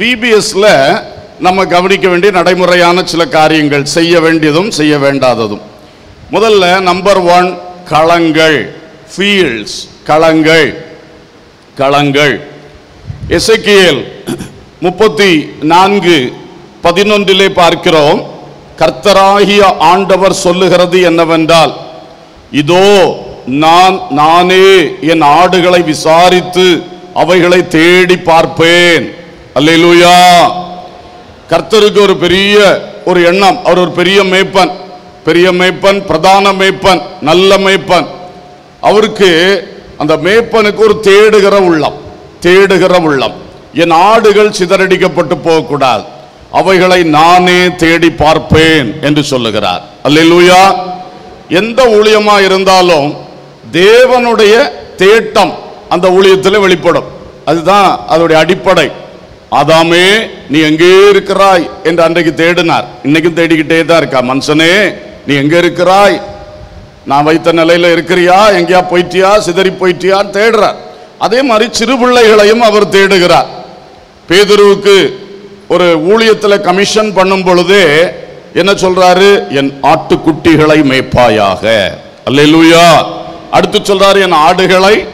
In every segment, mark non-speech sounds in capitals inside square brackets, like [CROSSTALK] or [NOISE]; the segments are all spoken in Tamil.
விபிஎஸ்ல நம்ம கவனிக்க வேண்டிய நடைமுறையான சில காரியங்கள். செய்ய வேண்டியதும் செய்ய வேண்டாததும். முதல்ல நம்பர் ஒன் களங்கள். ஃபீல்ட்ஸ் களங்கள். களங்கள். எசக்கியல் முப்பத்தி நான்கு பதினொன்றிலே பார்க்கிறோம். கர்த்தராகிய ஆண்டவர் சொல்லுகிறது என்னவென்றால் இதோ நான் நானே என் ஆடுகளை விசாரித்து அவைகளை தேடி பார்ப்பேன். அல்லேலூயா. கர்த்தருக்கு ஒரு பெரிய ஒரு எண்ணம். அவர் ஒரு பெரிய மேய்ப்பன். பெரிய மேய்ப்பன் பிரதான மேய்ப்பன் நல்ல மேய்ப்பன். அவருக்கு அந்த மேய்ப்பனுக்கு ஒரு தேடுகிற உள்ளம். தேடுகிற உள்ளம். என் ஆடுகள் சிதறடிக்கப்பட்டு போகக்கூடாது. அவைகளை நானே தேடி பார்ப்பேன் என்று சொல்லுகிறார். அல்லேலூயா. எந்த ஊழியமா இருந்தாலும் தேவனுடைய தேட்டம் அந்த ஊழியத்தில் வெளிப்படும். அதுதான் அதோடைய அடிப்படை. ஆதாமே நீ எங்கே இருக்கிறாய்? என்று அன்றைக்கு தேடினார். இன்னைக்கும் தேடிக்கிட்டே தான் இருக்கா. மனுஷனே நீ எங்கே இருக்கிறாய்? நான் வைத்த நிலையில் இருக்கிறியா? எங்கேயா போயிட்டியா? சிதறி போயிட்டியான்னு தேடுறார். அதே மாதிரி சிறு பிள்ளைகளையும் அவர் தேடுகிறார். பேதுருவுக்கு ஒரு ஊழியத்தில் கமிஷன் பண்ணும் பொழுதே என்ன சொல்றாரு? என் ஆட்டுக்குட்டிகளை மேய்ப்பாயாக. அல்லூயா அடுத்து சொல்றாரு என் ஆடுகளை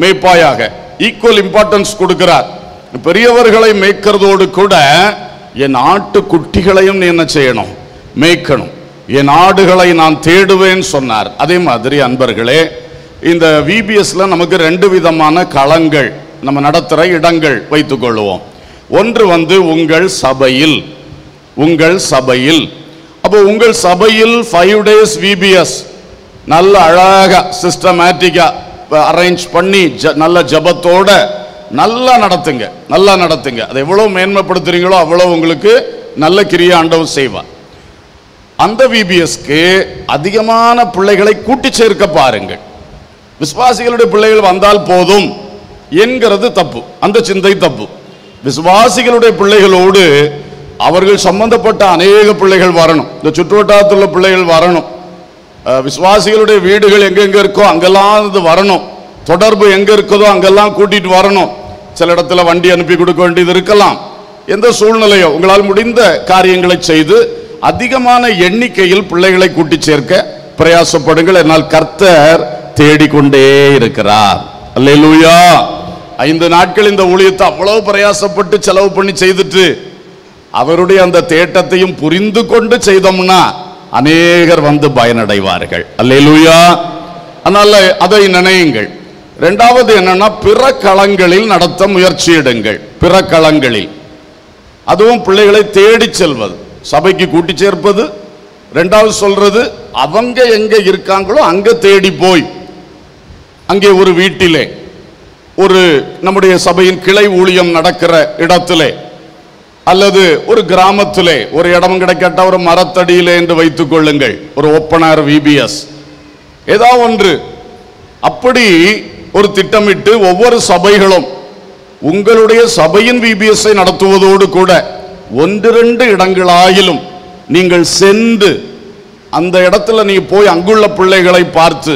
மேய்ப்பாயாக. ஈக்குவல் இம்பார்ட்டன்ஸ் கொடுக்கிறார். பெரியவர்களை மேய்க்கிறதோடு கூட என் ஆட்டுக்குட்டிகளையும் நீ என்ன செய்யணும்? மேய்க்கணும். என் ஆடுகளை நான் தேடுவேன் சொன்னார். அதே மாதிரி அன்பர்களே இந்த விபிஎஸ்ல நமக்கு ரெண்டு விதமான களங்கள் நம்ம நடத்துகிற இடங்கள் வைத்துக் கொள்வோம். ஒன்று வந்து உங்கள் சபையில் உங்கள் சபையில். அப்போ உங்கள் சபையில் ஃபைவ் டேஸ் விபிஎஸ் நல்ல அழகாக சிஸ்டமேட்டிக்காக அரேஞ்ச் பண்ணி ஜ- நல்ல ஜபத்தோட நல்லா நடத்துங்க நல்லா நடத்துங்க. அதை எவ்வளவு மேன்மைப்படுத்துறீங்களோ அவ்வளவு உங்களுக்கு நல்ல கிரியை ஆண்டவர் செய்வார் அந்த விபிஎஸ்க்கு அதிகமான பிள்ளைகளை கூட்டி சேர்க்க பாருங்கள். விசுவாசிகளுடைய பிள்ளைகள் வந்தால் போதும் என்கிறது தப்பு அந்த சிந்தை தப்பு. விசுவாசிகளுடைய பிள்ளைகளோடு அவர்கள் சம்பந்தப்பட்ட அநேக பிள்ளைகள் வரணும். இந்த சுற்றுவட்டாரத்தில் உள்ள பிள்ளைகள் வரணும். விசுவாசிகளுடைய வீடுகள் எங்கெங்க இருக்கோ அங்கெல்லாம் இது வரணும். தொடர்பு எங்க இருக்குதோ அங்கெல்லாம் கூட்டிட்டு வரணும். சில இடத்துல வண்டி அனுப்பி கொடுக்க வேண்டியது இருக்கலாம். எந்த சூழ்நிலையோ உங்களால் முடிந்த காரியங்களை செய்து அதிகமான எண்ணிக்கையில் பிள்ளைகளை கூட்டி சேர்க்க பிரயாசப்படுங்கள். என்னால் கர்த்தர் தேடிக்கொண்டே இருக்கிறார். அல்லா ஐந்து நாட்கள் இந்த ஊழியத்தை அவ்வளவு பிரயாசப்பட்டு செலவு பண்ணி செய்துட்டு அவருடைய அந்த தேட்டத்தையும் புரிந்து கொண்டு செய்தோம்னா அநேகர் வந்து பயனடைவார்கள். அல்லேலூயா. அதனால அதை நினையுங்கள். ரெண்டாவது என்னன்னா பிற களங்களில் நடத்த முயற்சியிடுங்கள். பிற களங்களில் அதுவும் பிள்ளைகளை தேடி செல்வது. சபைக்கு கூட்டி சேர்ப்பது. ரெண்டாவது சொல்றது அவங்க எங்க இருக்காங்களோ அங்க தேடி போய். அங்கே ஒரு வீட்டிலே ஒரு நம்முடைய சபையின் கிளை ஊழியம் நடக்கிற இடத்திலே அல்லது ஒரு கிராமத்திலே ஒரு இடம் கிடைக்கட்ட ஒரு மரத்தடியிலே என்று வைத்துக் கொள்ளுங்கள். ஒரு ஓப்பனர் விபிஎஸ் ஏதாவது ஒன்று. அப்படி ஒரு திட்டமிட்டு ஒவ்வொரு சபைகளும் உங்களுடைய சபையின் விபிஎஸ்ஐ நடத்துவதோடு கூட ஒன்றிரண்டு இடங்களாயிலும் நீங்கள் சென்று அந்த இடத்துல நீ போய் அங்குள்ள பிள்ளைகளை பார்த்து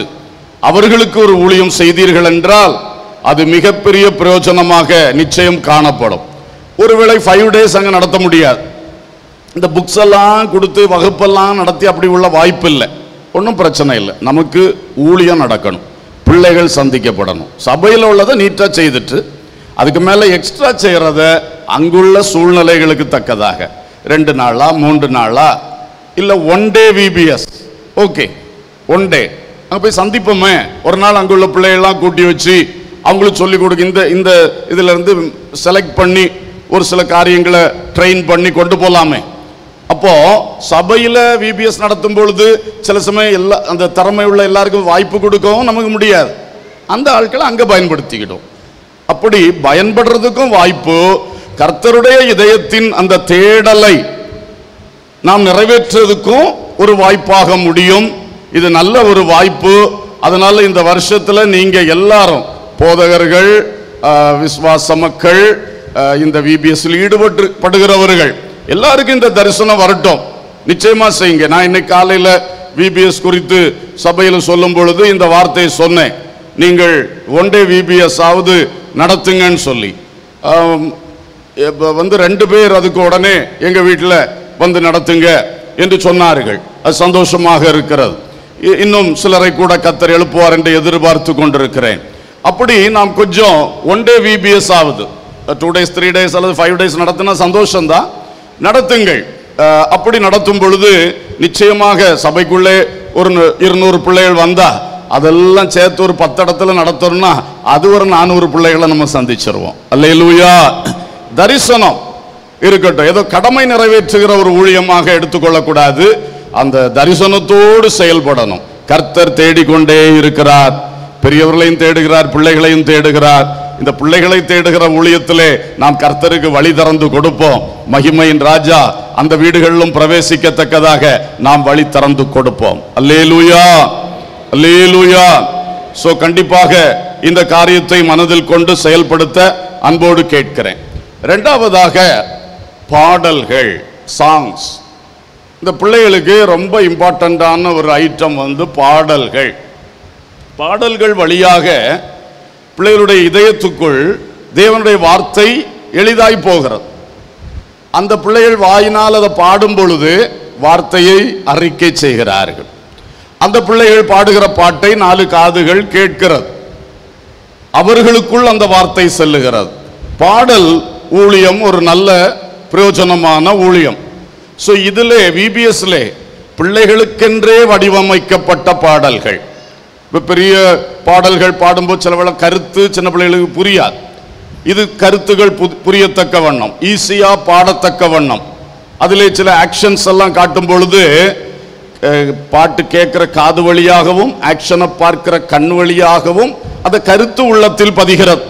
அவர்களுக்கு ஒரு ஊழியம் செய்தீர்கள் என்றால் அது மிகப்பெரிய பிரயோஜனமாக நிச்சயம் காணப்படும். ஒருவேளை ஃபைவ் டேஸ் அங்கே நடத்த முடியாது. இந்த புக்ஸ் எல்லாம் கொடுத்து வகுப்பெல்லாம் நடத்தி அப்படி உள்ள வாய்ப்பு இல்லை ஒன்றும் பிரச்சனை இல்லை. நமக்கு ஊழியம் நடக்கணும். பிள்ளைகள் சந்திக்கப்படணும். சபையில் உள்ளதை நீட்டாக செய்துட்டு அதுக்கு மேலே எக்ஸ்ட்ரா செய்கிறத அங்குள்ள சூழ்நிலைகளுக்கு தக்கதாக. ரெண்டு நாளா மூன்று நாளா இல்லை one day VBS okay one day அங்கே போய் சந்திப்போமே. ஒரு நாள் அங்குள்ள பிள்ளைகள்லாம் கூட்டி வச்சு அவங்களுக்கு சொல்லிக் கொடுக்க இந்த இந்த இதுலேருந்து செலக்ட் பண்ணி ஒரு சில காரியங்களை ட்ரெயின் பண்ணி கொண்டு போகலாமே அப்போ சபையில் விபிஎஸ் நடத்தும் பொழுது சில சமயம் எல்லா அந்த திறமை உள்ள எல்லாருக்கும் வாய்ப்பு கொடுக்கவும் நமக்கு முடியாது. அந்த ஆட்களை அங்கே பயன்படுத்திக்கிட்டோம். அப்படி பயன்படுறதுக்கும் வாய்ப்பு கர்த்தருடைய இதயத்தின் அந்த தேடலை நாம் நிறைவேற்றுறதுக்கும் ஒரு வாய்ப்பாக முடியும். இது நல்ல ஒரு வாய்ப்பு. அதனால இந்த வருஷத்தில் நீங்கள் எல்லாரும் போதகர்கள் விஸ்வாச மக்கள் இந்த விபிஎஸ்ல ஈடுபட்டு படுகிறவர்கள் எல்லாருக்கும் இந்த தரிசனம் வரட்டும். நிச்சயமா செய்யுங்க. நான் இன்னைக்கு காலையில விபிஎஸ் குறித்து சபையில் சொல்லும் பொழுது இந்த வார்த்தையை சொன்னேன். நீங்கள் ஒன் டே விபிஎஸ் ஆவது நடத்துங்கன்னு சொல்லி. இப்போ வந்து ரெண்டு பேர் அதுக்கு உடனே எங்க வீட்டில் வந்து நடத்துங்க என்று சொன்னார்கள். அது சந்தோஷமாக இருக்கிறது. இ- இன்னும் சிலரை கூட கத்தர் எழுப்புவார் என்று எதிர்பார்த்து கொண்டிருக்கிறேன். அப்படி நாம் கொஞ்சம் ஒன் டே விபிஎஸ் ஆகுது டூ டேஸ் த்ரீ டேஸ் அல்லது ஃபைவ் டேஸ் நடத்தினா சந்தோஷம்தான். நடத்துங்கள். அப்படி நடத்தும் பொழுது நிச்சயமாக சபைக்குள்ளே ஒரு இருநூறு பிள்ளைகள் வந்தால் அதெல்லாம் சேர்த்து ஒரு பத்து இடத்துல நடத்தணும்னா அது ஒரு நானூறு பிள்ளைகளை நம்ம சந்திச்சிருவோம். அல்லேலூயா. தரிசனம் இருக்கட்டும். ஏதோ கடமை நிறைவேற்றுகிற ஒரு ஊழியமாக எடுத்துக்கொள்ளக்கூடாது அந்த தரிசனத்தோடு செயல்படணும். கர்த்தர் தேடிக்கொண்டே இருக்கிறார். பெரியவர்களையும் தேடுகிறார் பிள்ளைகளையும் தேடுகிறார். இந்த பிள்ளைகளை தேடுகிற ஊழியத்திலே நாம் கர்த்தருக்கு வழி திறந்து கொடுப்போம். மகிமையின் ராஜா அந்த வீடுகளிலும் பிரவேசிக்கத்தக்கதாக நாம் வழி திறந்து கொடுப்போம். அல்லேலூயா! அல்லேலூயா! சோ கண்டிப்பாக இந்த காரியத்தை மனதில் கொண்டு செயல்படுத்த அன்போடு கேட்கிறேன். இரண்டாவதாக பாடல்கள் சாங்ஸ் இந்த பிள்ளைகளுக்கு ரொம்ப இம்பார்ட்டண்ட்டான ஒரு ஐட்டம் வந்து பாடல்கள். பாடல்கள் வழியாக பிள்ளைகளுடைய இதயத்துக்குள் தேவனுடைய வார்த்தை எளிதாய் போகிறது. அந்த பிள்ளைகள் வாயினால் அதை பாடும் பொழுது வார்த்தையை அறிக்கை செய்கிறார்கள். அந்த பிள்ளைகள் பாடுகிற பாட்டை நாலு காதுகள் கேட்கிறது. அவர்களுக்குள் அந்த வார்த்தை செல்லுகிறது. பாடல் ஊழியம் ஒரு நல்ல பிரயோஜனமான ஊழியம். ஸோ இதிலே விபிஎஸ்ல பிள்ளைகளுக்கென்றே வடிவமைக்கப்பட்ட பாடல்கள். இப்போ பெரிய பாடல்கள் பாடும்போது சில கருத்து சின்ன பிள்ளைகளுக்கு புரியாது. இது கருத்துகள் பு- புரியத்தக்க வண்ணம் ஈஸியாக பாடத்தக்க வண்ணம். அதில் சில ஆக்ஷன்ஸ் எல்லாம் காட்டும் பொழுது பாட்டு கேட்குற காது வழியாகவும் ஆக்ஷனை பார்க்கிற கண் வழியாகவும் அந்த கருத்து உள்ளத்தில் பதிகிறது.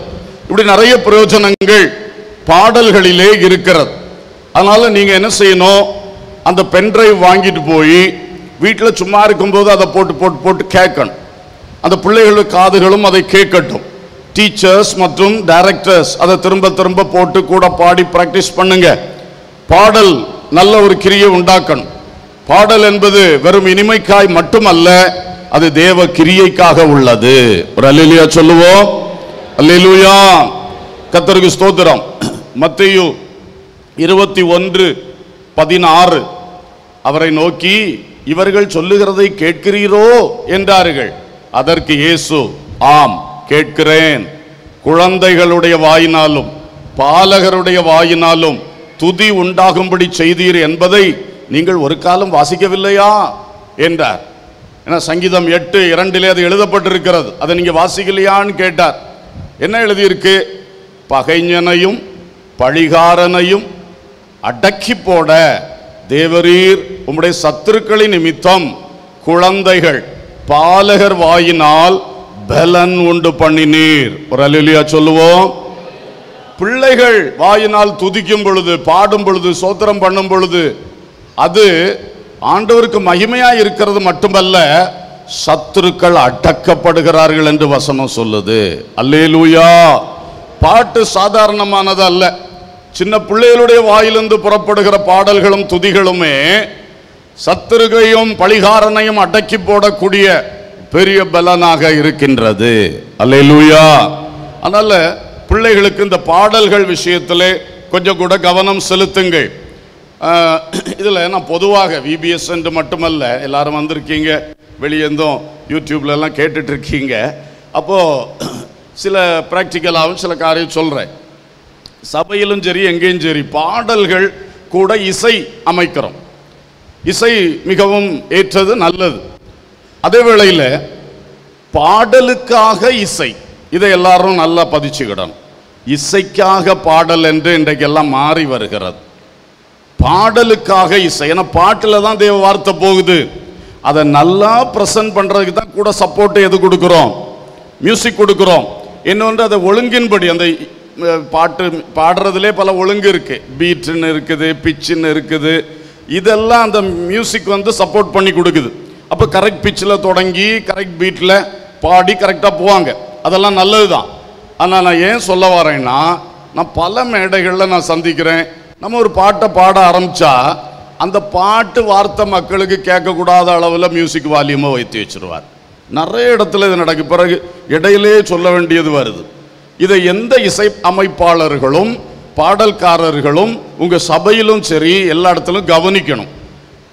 இப்படி நிறைய பிரயோஜனங்கள் பாடல்களிலே இருக்கிறது. அதனால் நீங்கள் என்ன செய்யணும்? அந்த பென்ட்ரைவ் வாங்கிட்டு போய் வீட்டில் சும்மா இருக்கும்போது அதை போட்டு போட்டு போட்டு கேட்கணும். அந்த பிள்ளைகளுடைய காதுகளும் அதை கேட்கட்டும். டீச்சர்ஸ் மற்றும் டைரக்டர்ஸ் அதை திரும்ப திரும்ப போட்டு கூட பாடி ப்ராக்டிஸ் பண்ணுங்க. பாடல் நல்ல ஒரு கிரியை உண்டாக்கணும். பாடல் என்பது வெறும் இனிமைக்காய் மட்டுமல்ல அது தேவ கிரியைக்காக உள்ளது. ஒரு அல்லா சொல்லுவோம். அல்லா கத்தருக்கு ஸ்தோத்திரம். மத்தையு இருபத்தி ஒன்று பதினாறு. அவரை நோக்கி இவர்கள் சொல்லுகிறதை கேட்கிறீரோ? என்றார்கள். அதற்கு இயேசு ஆம் கேட்கிறேன். குழந்தைகளுடைய வாயினாலும் பாலகருடைய வாயினாலும் துதி உண்டாகும்படி செய்தீர் என்பதை நீங்கள் ஒரு காலம் வாசிக்கவில்லையா? என்றார். ஏன்னா சங்கீதம் எட்டு இரண்டிலே அது எழுதப்பட்டிருக்கிறது. அதை நீங்கள் வாசிக்கலையான்னு கேட்டார். என்ன எழுதியிருக்கு? பகைஞனையும் பழிகாரனையும் அடக்கி போட தேவரீர் உம்முடைய சத்துருக்களின் நிமித்தம் குழந்தைகள் பாலகர் வாயினால் பலன் உண்டு பண்ணினீர். ஒரு அலுலியா சொல்லுவோம். பிள்ளைகள் வாயினால் துதிக்கும் பொழுது பாடும் பொழுது சோத்திரம் பண்ணும் பொழுது அது ஆண்டவருக்கு மகிமையா இருக்கிறது மட்டுமல்ல சத்துருக்கள் அடக்கப்படுகிறார்கள் என்று வசனம் சொல்லுது. அல்லேலூயா. பாட்டு சாதாரணமானது அல்ல. சின்ன பிள்ளைகளுடைய வாயிலிருந்து புறப்படுகிற பாடல்களும் துதிகளுமே சத்துருகையும் பழிகாரனையும் அடக்கி போடக்கூடிய பெரிய பலனாக இருக்கின்றது. அல்லூயா அதனால பிள்ளைகளுக்கு இந்த பாடல்கள் விஷயத்திலே கொஞ்சம் கூட கவனம் செலுத்துங்கள். இதில் நான் பொதுவாக விபிஎஸ் என்று மட்டுமல்ல எல்லாரும் வந்திருக்கீங்க வெளியேந்தும் யூடியூப்லலாம் கேட்டுட்டு இருக்கீங்க சில ப்ராக்டிக்கலாகவும் சில காரியம் சொல்கிறேன் சபையிலும் சரி எங்கேயும் சரி பாடல்கள் கூட இசை அமைக்கிறோம். இசை மிகவும் ஏற்றது நல்லது. அதே வேளையில் பாடலுக்காக இசை இதை எல்லாரும் நல்லா பதிச்சுக்கிடணும். இசைக்காக பாடல் என்று இன்றைக்கெல்லாம் மாறி வருகிறது. பாடலுக்காக இசை ஏன்னா பாட்டில் தான் தேவ வார்த்தை போகுது. அதை நல்லா ப்ரெசன்ட் பண்ணுறதுக்கு தான் கூட சப்போர்ட் எது கொடுக்குறோம்? மியூசிக் கொடுக்குறோம். இன்னொன்று அதை ஒழுங்கின்படி அந்த பாட்டு பாடுறதுலே பல ஒழுங்கு இருக்குது பீட்டுன்னு இருக்குது பிச்சுன்னு இருக்குது. இதெல்லாம் அந்த மியூசிக் வந்து சப்போர்ட் பண்ணி கொடுக்குது. அப்போ கரெக்ட் பிச்சில் தொடங்கி கரெக்ட் பீட்டில் பாடி கரெக்டாக போவாங்க. அதெல்லாம் நல்லது தான் ஆனால் நான் ஏன் சொல்ல வரேன்னா நான் பல மேடைகளில் நான் சந்திக்கிறேன். நம்ம ஒரு பாட்டை பாட ஆரம்பித்தா அந்த பாட்டு வார்த்தை மக்களுக்கு கேட்கக்கூடாத அளவில் மியூசிக் வால்யூமை வைத்து வச்சிருவார். நிறைய இடத்துல இது நடக்கு. பிறகு இடையிலே சொல்ல வேண்டியது வருது. இதை எந்த இசை அமைப்பாளர்களும் பாடல்காரர்களும் உங்கள் சபையிலும் சரி எல்லா இடத்துலையும் கவனிக்கணும்.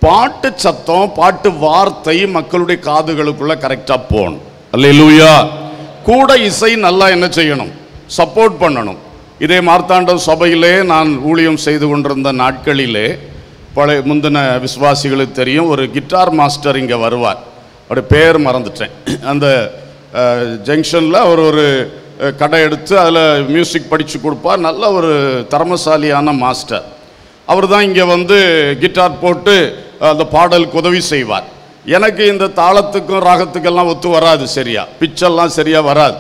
பாட்டு சத்தம் பாட்டு வார்த்தை மக்களுடைய காதுகளுக்குள்ளே கரெக்டாக போகணும். அல்லேலூயா. கூட இசை நல்லா என்ன செய்யணும்? சப்போர்ட் பண்ணணும். இதே மார்த்தாண்டம் சபையிலே நான் ஊழியம் செய்து கொண்டிருந்த நாட்களிலே பழைய முந்தின விசுவாசிகளுக்கு தெரியும் ஒரு கிட்டார் மாஸ்டர் இங்கே வருவார். அவருடைய பேர் மறந்துட்டேன். அந்த ஜங்ஷனில் அவர் ஒரு கடை எடுத்து அதில் மியூசிக் படித்து கொடுப்பார் நல்ல ஒரு திறமசாலியான மாஸ்டர் அவர் தான் இங்கே வந்து கிட்டார் போட்டு அந்த பாடலுக்கு உதவி செய்வார். எனக்கு இந்த தாளத்துக்கும் ராகத்துக்கெல்லாம் ஒத்து வராது சரியா. பிச்செல்லாம் சரியாக வராது.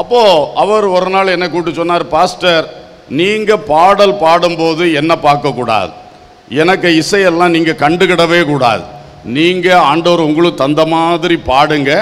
அப்போது அவர் ஒரு நாள் என்ன கூப்பிட்டு சொன்னார் பாஸ்டர் நீங்கள் பாடல் பாடும்போது என்ன பார்க்கக்கூடாது? எனக்கு இசையெல்லாம் நீங்கள் கண்டுக்கிடவே கூடாது. நீங்கள் ஆண்டவர் உங்களுக்கு தந்த மாதிரி பாடுங்க.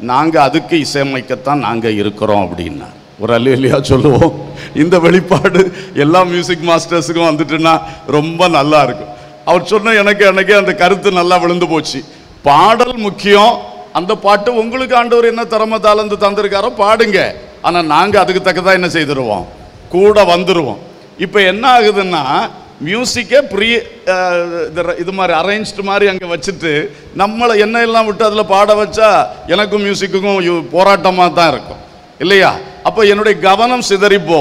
நாங்கள் அதுக்கு இசையமைக்கத்தான் நாங்கள் இருக்கிறோம் அப்படின்னா. ஒரு அல்ல இல்லையா சொல்லுவோம். இந்த வெளிப்பாடு எல்லா மியூசிக் மாஸ்டர்ஸுக்கும் வந்துட்டுன்னா ரொம்ப நல்லா இருக்கும். அவர் சொன்ன எனக்கு அன்னைக்கு அந்த கருத்து நல்லா விழுந்து போச்சு. பாடல் முக்கியம். அந்த பாட்டு உங்களுக்கு ஆண்டவர் என்ன திறமை தாளந்து தந்திருக்காரோ பாடுங்க. ஆனால் நாங்கள் அதுக்கு தக்கதான் என்ன செய்திருவோம்? கூட வந்துடுவோம் இப்போ என்ன ஆகுதுன்னா மியூசிக்கே ப்ரீ இது மாதிரி அரேஞ்ச்டு மாதிரி அங்கே வச்சுட்டு நம்மளை என்ன எல்லாம் விட்டு அதில் பாட வச்சா எனக்கும் மியூசிக்குக்கும் போராட்டமாக தான் இருக்கும். இல்லையா? அப்போ என்னுடைய கவனம் சிதறிப்போ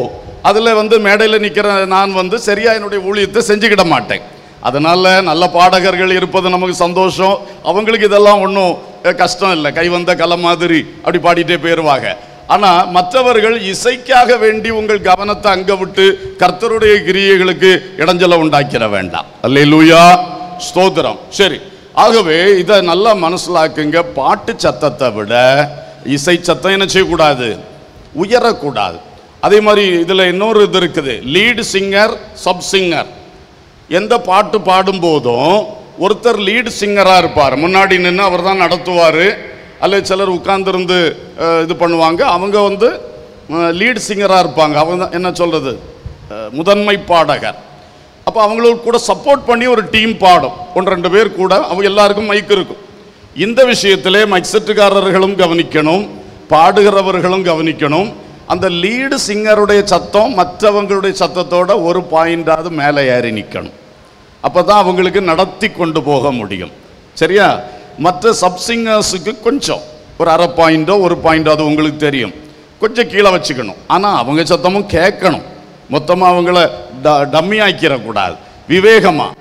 அதில் வந்து மேடையில் நிற்கிற நான் வந்து சரியாக என்னுடைய ஊழியத்தை செஞ்சுக்கிட மாட்டேன். அதனால நல்ல பாடகர்கள் இருப்பது நமக்கு சந்தோஷம். அவங்களுக்கு இதெல்லாம் ஒன்றும் கஷ்டம் இல்லை. கை வந்த கலை மாதிரி அப்படி பாடிட்டே போயிடுவாங்க ஆனால் மற்றவர்கள் இசைக்காக வேண்டி உங்கள் கவனத்தை அங்கே விட்டு கர்த்தருடைய கிரியைகளுக்கு இடைஞ்சலை உண்டாக்கிட வேண்டாம். அல்லேலூயா. ஸ்தோத்திரம். சரி. ஆகவே இதை நல்லா மனசிலாக்குங்க. பாட்டு சத்தத்தை விட இசை சத்தம் என்ன செய்யக்கூடாது? உயரக்கூடாது. அதே மாதிரி இதில் இன்னொரு இது இருக்குது. Lead singer sub singer. எந்த பாட்டு பாடும்போதும் ஒருத்தர் லீடு சிங்கராக இருப்பார். முன்னாடி நின்று அவர் தான் நடத்துவார். அல்லது சிலர் உட்கார்ந்துருந்து இது பண்ணுவாங்க. அவங்க வந்து லீட் சிங்கராக இருப்பாங்க. அவங்க தான் என்ன சொல்கிறது முதன்மை பாடகர். அப்போ அவங்களுக்கு கூட சப்போர்ட் பண்ணி ஒரு டீம் பாடும். ஒன்று ரெண்டு பேர் கூட அவங்க எல்லாருக்கும் மைக் இருக்கும். இந்த விஷயத்திலே மைக் செட்டுக்காரர்களும் கவனிக்கணும். பாடுகிறவர்களும் கவனிக்கணும். அந்த லீடு சிங்கருடைய சத்தம் மற்றவங்களுடைய சத்தத்தோட ஒரு பாயிண்டாவது மேலே ஏறி நிற்கணும் அப்போ தான் அவங்களுக்கு நடத்தி கொண்டு போக முடியும். சரியா? மற்ற சப் சிங்கர்ஸுக்கு கொஞ்சம். ஒரு அரை பாயிண்டோ ஒரு பாயிண்டோ அது உங்களுக்கு தெரியும். கொஞ்சம் கீழே வச்சுக்கணும். ஆனால் அவங்க சத்தமும் கேட்கணும். மொத்தமாக அவங்கள ட டம்மி ஆக்கிடக்கூடாது விவேகமாக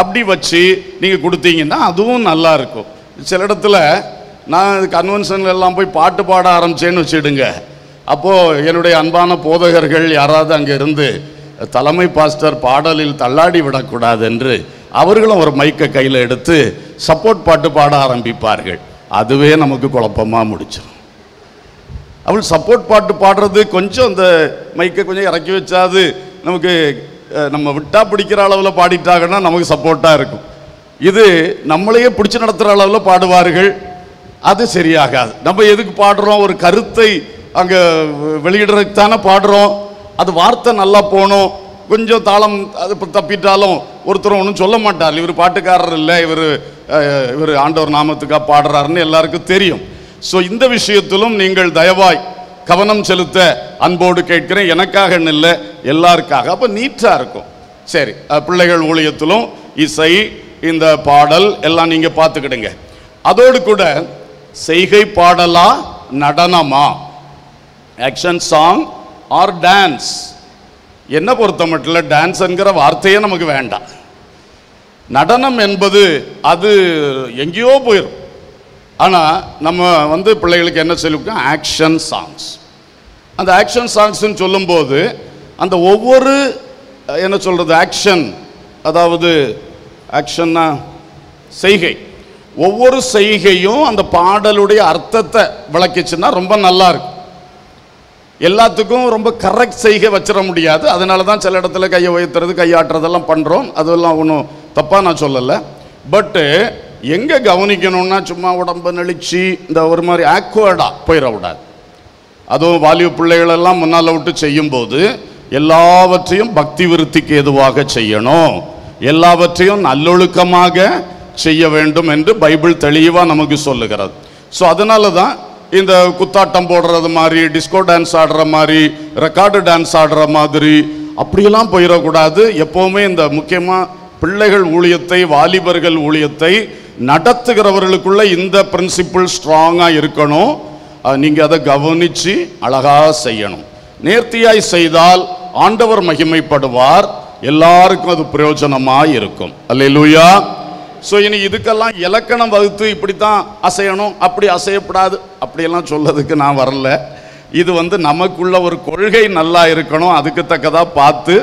அப்படி வச்சு நீங்கள் கொடுத்தீங்கன்னா அதுவும் நல்லா இருக்கும். சில இடத்துல நான் கன்வென்ஷன்ல எல்லாம் போய் பாட்டு பாட ஆரம்பிச்சேன்னு வச்சுடுங்க. அப்போது என்னுடைய அன்பான போதகர்கள் யாராவது அங்கே இருந்து தலைமை பாஸ்டர் பாடலில் தள்ளாடி விடக்கூடாது என்று அவர்களும் ஒரு மைக்கை கையில் எடுத்து சப்போர்ட் பாட்டு பாட ஆரம்பிப்பார்கள். அதுவே நமக்கு குழப்பமாக முடிச்சிடும் அவள் சப்போர்ட் பாட்டு பாடுறது கொஞ்சம் அந்த மைக்கை கொஞ்சம் இறக்கி வச்சாது. நமக்கு நம்ம விட்டா பிடிக்கிற அளவில் பாடிட்டாங்கன்னா நமக்கு சப்போர்ட்டாக இருக்கும். இது நம்மளையே பிடிச்சி நடத்துகிற அளவில் பாடுவார்கள். அது சரியாகாது. நம்ம எதுக்கு பாடுறோம்? ஒரு கருத்தை அங்கே வெளியிடுறதுக்கு தானே பாடுறோம். அது வார்த்தை நல்லா போகணும். கொஞ்சம் தாளம் அது இப்போ தப்பிட்டாலும் ஒருத்தர் ஒன்றும் சொல்ல மாட்டார். இவர் பாட்டுக்காரர் இல்லை இவர் இவர் ஆண்டவர் நாமத்துக்காக பாடுறாருன்னு எல்லாருக்கும் தெரியும். ஸோ இந்த விஷயத்திலும் நீங்கள் தயவாய் கவனம் செலுத்த அன்போடு கேட்கிறேன். எனக்காக இல்லை எல்லாருக்காக. அப்போ நீட்டாக இருக்கும். சரி பிள்ளைகள் ஊழியத்திலும் இசை இந்த பாடல் எல்லாம் நீங்கள் பார்த்துக்கிடுங்க. அதோடு கூட செய்கை பாடலா நடனமா? ஆக்ஷன் சாங் ஆர் டான்ஸ் என்ன பொறுத்த மட்டும் டான்ஸுங்கிற வார்த்தையே நமக்கு வேண்டாம். நடனம் என்பது அது எங்கேயோ போயிடும் ஆனால் நம்ம வந்து பிள்ளைகளுக்கு என்ன சொல்லிருக்கோம்? ஆக்ஷன் சாங்ஸ் அந்த ஆக்ஷன் சாங்ஸ்ன்னு சொல்லும்போது அந்த ஒவ்வொரு என்ன சொல்கிறது ஆக்ஷன் அதாவது ஆக்ஷன்னா செய்கை. ஒவ்வொரு செய்கையும் அந்த பாடலுடைய அர்த்தத்தை விளக்கிச்சுன்னா ரொம்ப நல்லா இருக்கும். எல்லாத்துக்கும் ரொம்ப கரெக்ட் செய்க வச்சிட முடியாது. அதனால தான் சில இடத்துல கையை உயர்த்துறது கையாட்டுறதெல்லாம் பண்ணுறோம் அதெல்லாம் ஒன்றும் தப்பாக நான் சொல்லலை. பட்டு எங்கே கவனிக்கணும்னா சும்மா உடம்பு நெளிச்சு இந்த ஒரு மாதிரி ஆக்வர்டாக போயிடக்கூடாது அதுவும் வாலிய பிள்ளைகளெல்லாம் முன்னால் விட்டு செய்யும்போது எல்லாவற்றையும் பக்தி விருத்திக்கு எதுவாக செய்யணும். எல்லாவற்றையும் நல்லொழுக்கமாக செய்ய வேண்டும் என்று பைபிள் தெளிவாக நமக்கு சொல்லுகிறது. ஸோ அதனால தான் இந்த குத்தாட்டம் போடுறது மாதிரி டிஸ்கோ டான்ஸ் ஆடுற மாதிரி ரெக்கார்டு டான்ஸ் ஆடுற மாதிரி அப்படியெல்லாம் போயிடக்கூடாது. எப்போவுமே இந்த முக்கியமாக பிள்ளைகள் ஊழியத்தை வாலிபர்கள் ஊழியத்தை நடத்துகிறவர்களுக்குள்ள இந்த பிரின்சிபிள் ஸ்ட்ராங்காக இருக்கணும். நீங்கள் அதை கவனித்து அழகாக செய்யணும். நேர்த்தியாய் செய்தால் ஆண்டவர் மகிமைப்படுவார். எல்லாருக்கும் அது பிரயோஜனமாக இருக்கும். அல்லேலூயா. ஸோ இனி இதுக்கெல்லாம் இலக்கணம் வகுத்து இப்படித்தான் அசையணும். அப்படி அசையப்படாது. அப்படியெல்லாம் சொல்லதுக்கு நான் வரல. இது வந்து நமக்குள்ள ஒரு கொள்கை நல்லா இருக்கணும். அதுக்கு தக்கதாக பார்த்து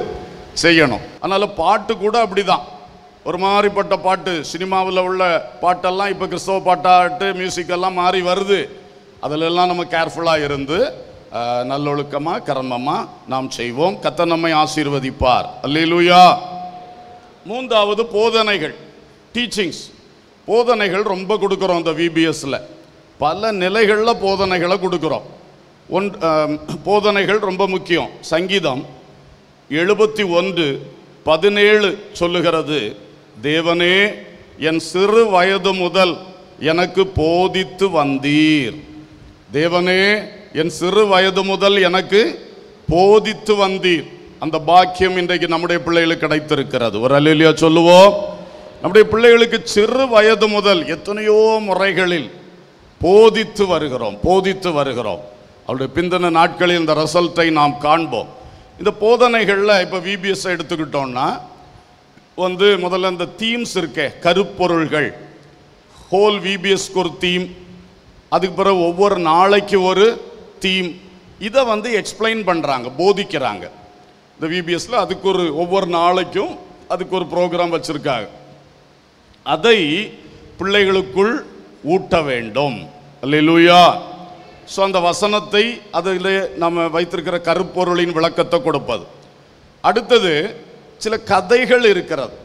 செய்யணும். அதனால பாட்டு கூட அப்படிதான். ஒரு மாதிரிப்பட்ட பாட்டு. சினிமாவில் உள்ள பாட்டெல்லாம் இப்போ கிறிஸ்தவ பாட்டாட்டு மியூசிக்கெல்லாம் மாறி வருது. அதிலெல்லாம் நம்ம கேர்ஃபுல்லாக இருந்து நல்லொழுக்கமாக கர்மமாக நாம் செய்வோம். கத்த நம்மை ஆசீர்வதிப்பார். அல்லையிலூயா மூன்றாவது போதனைகள். டீச்சிங்ஸ் போதனைகள் ரொம்ப கொடுக்குறோம் இந்த விபிஎஸ்சில் பல நிலைகளில் போதனைகளை கொடுக்குறோம். ஒன் போதனைகள் ரொம்ப முக்கியம். சங்கீதம் எழுபத்தி ஒன்று பதினேழு சொல்லுகிறது தேவனே என் சிறு வயது முதல் எனக்கு போதித்து வந்தீர். தேவனே என் சிறு வயது முதல் எனக்கு போதித்து வந்தீர். அந்த பாக்கியம் இன்றைக்கு நம்முடைய பிள்ளைகளுக்கு கிடைத்திருக்கிறது. ஒரு அலையிலியா சொல்லுவோம். நம்முடைய பிள்ளைகளுக்கு சிறு வயது முதல் எத்தனையோ முறைகளில் போதித்து வருகிறோம் போதித்து வருகிறோம். அவருடைய பிந்தின நாட்களில் இந்த ரிசல்ட்டை நாம் காண்போம். இந்த போதனைகளில் இப்போ விபிஎஸ் எடுத்துக்கிட்டோம்னா வந்து முதல்ல இந்த தீம்ஸ் இருக்கே கருப்பொருள்கள். ஹோல் விபிஎஸ்க்கு ஒரு தீம் அதுக்கு பிறகு ஒவ்வொரு நாளைக்கு ஒரு தீம் இதை வந்து எக்ஸ்பிளைன் பண்ணுறாங்க போதிக்கிறாங்க. இந்த விபிஎஸ்சில் அதுக்கு ஒரு ஒவ்வொரு நாளைக்கும் அதுக்கு ஒரு ப்ரோக்ராம் வச்சுருக்காங்க. அதை பிள்ளைகளுக்குள் ஊட்ட வேண்டும். அல்லேலூயா ஸோ அந்த வசனத்தை அதில் நம்ம வைத்திருக்கிற கருப்பொருளின் விளக்கத்தை கொடுப்பது. அடுத்தது சில கதைகள் இருக்கிறது.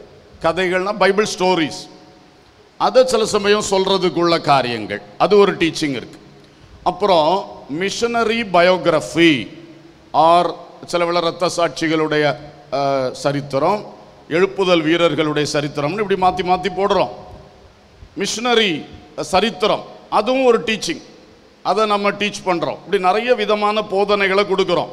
கதைகள்னால் பைபிள் ஸ்டோரிஸ் அதை சில சமயம் சொல்கிறதுக்குள்ள காரியங்கள். அது ஒரு டீச்சிங் இருக்குது அப்புறம் மிஷனரி பயோகிராஃபி ஆர் சில வேளை ரத்த சாட்சிகளுடைய சரித்திரம் எழுப்புதல் வீரர்களுடைய சரித்திரம்னு இப்படி மாற்றி மாற்றி போடுறோம். மிஷினரி சரித்திரம் அதுவும் ஒரு டீச்சிங் அதை நம்ம டீச் பண்ணுறோம் இப்படி நிறைய விதமான போதனைகளை கொடுக்குறோம்.